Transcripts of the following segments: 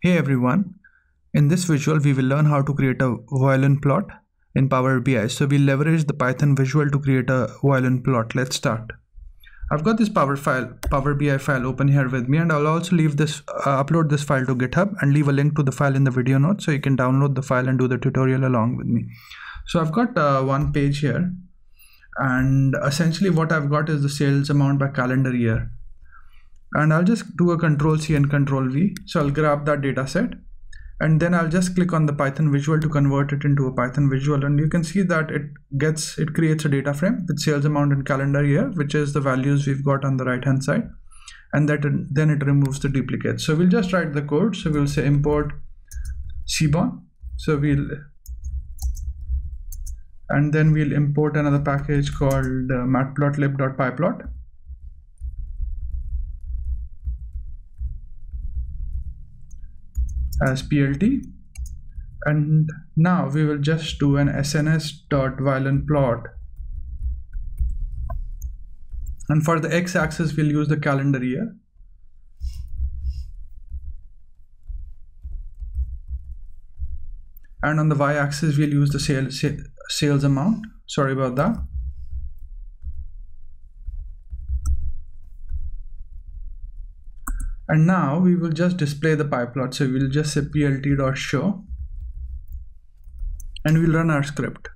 Hey everyone, in this visual we will learn how to create a violin plot in Power BI. So we'll leverage the Python visual to create a violin plot. Let's start. I've got this Power file, Power BI file open here with me and I'll also leave this, uh, upload this file to GitHub and leave a link to the file in the video notes so you can download the file and do the tutorial along with me. So I've got uh, one page here and essentially what I've got is the sales amount by calendar year and I'll just do a control C and control V. So I'll grab that data set and then I'll just click on the Python visual to convert it into a Python visual and you can see that it gets it creates a data frame with sales amount and calendar year which is the values we've got on the right hand side and that then it removes the duplicates. So we'll just write the code. So we'll say import Seaborn. So we'll and then we'll import another package called uh, matplotlib.pyplot as plt and now we will just do an sns dot violin plot. And for the x-axis we'll use the calendar year. And on the y-axis we'll use the sales sales amount. Sorry about that and now we will just display the pyplot. So we'll just say plt.show and we'll run our script.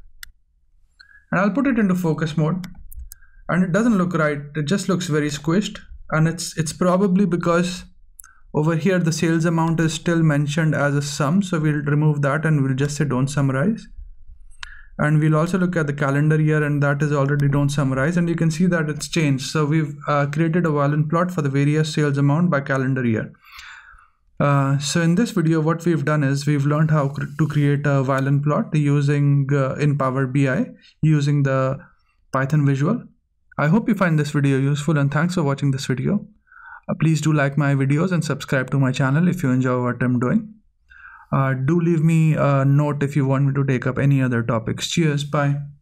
And I'll put it into focus mode. And it doesn't look right. It just looks very squished. And it's it's probably because over here the sales amount is still mentioned as a sum. So we'll remove that and we'll just say don't summarize and we'll also look at the calendar year and that is already don't summarize and you can see that it's changed. So we've uh, created a violin plot for the various sales amount by calendar year. Uh, so in this video what we've done is we've learned how to create a violin plot using uh, in Power BI using the Python visual. I hope you find this video useful and thanks for watching this video. Uh, please do like my videos and subscribe to my channel if you enjoy what I'm doing Uh, do leave me a note if you want me to take up any other topics. Cheers. Bye